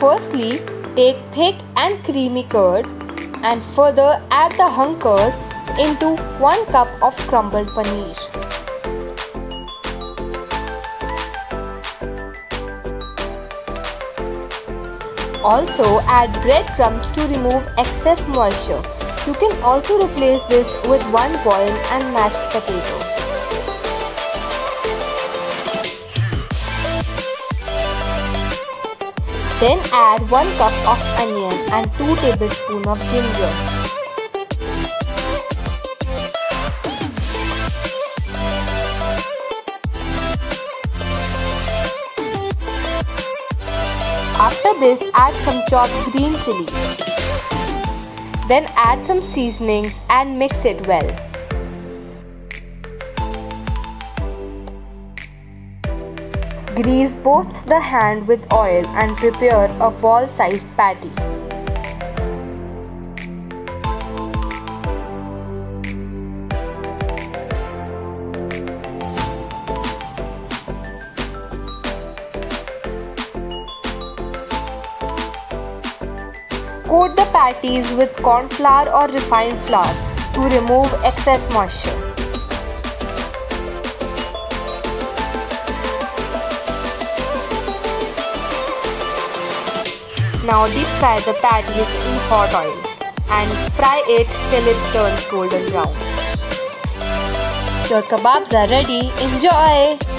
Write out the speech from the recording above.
Firstly, take thick and creamy curd and further add the hung curd into 1 cup of crumbled paneer. Also add breadcrumbs to remove excess moisture. You can also replace this with one boiled and mashed potato. Then add 1 cup of onion and 2 tablespoons of ginger. After this, add some chopped green chili. Then add some seasonings and mix it well. Grease both the hand with oil and prepare a ball-sized patty. Coat the patties with corn flour or refined flour to remove excess moisture. Now deep fry the patties in hot oil and fry it till it turns golden brown. Your kebabs are ready. Enjoy!